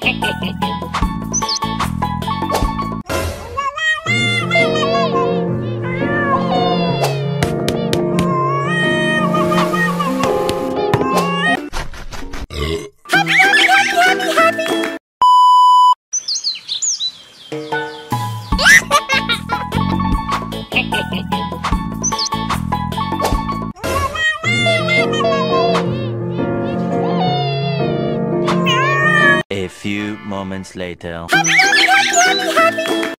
Ha ha ha! A few moments later. Happy, happy, happy,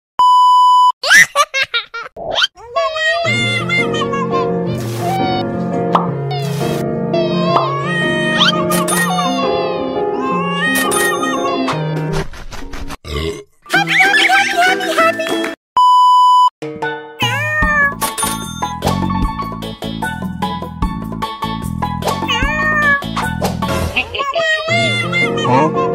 Huh?